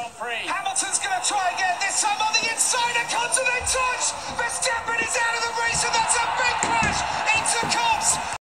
Hamilton's going to try again, this time on the inside, A comes and they touch! Verstappen is out of the race and that's a big crash into Copse!